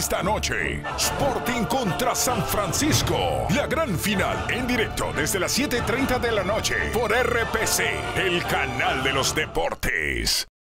esta noche. Sporting contra San Francisco. La gran final en directo desde las 7.30 de la noche por RPC, el canal de los deportes.